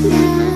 me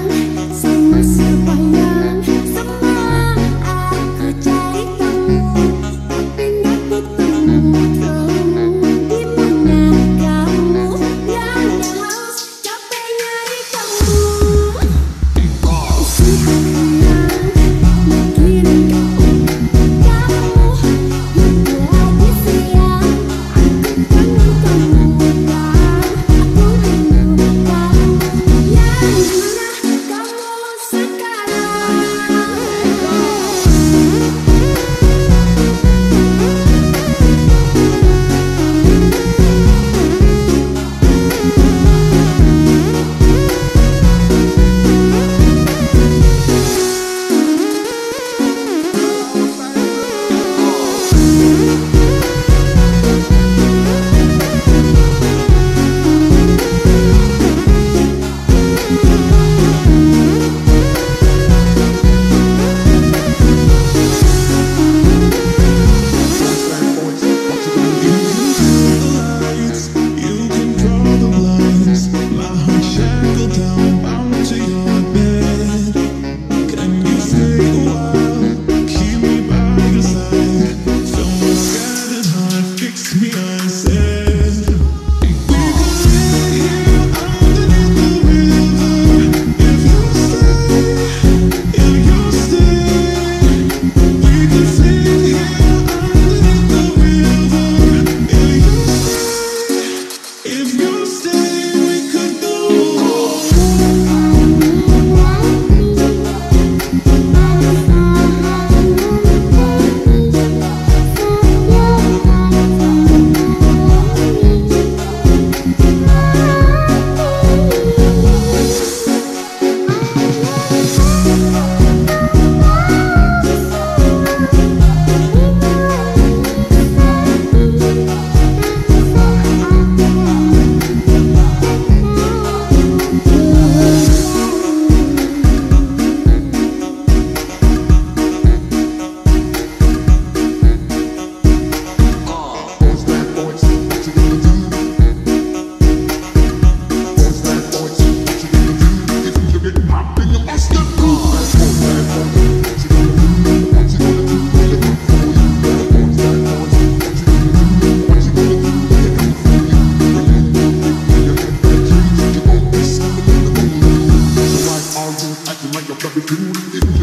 You've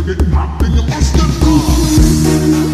you must have gone.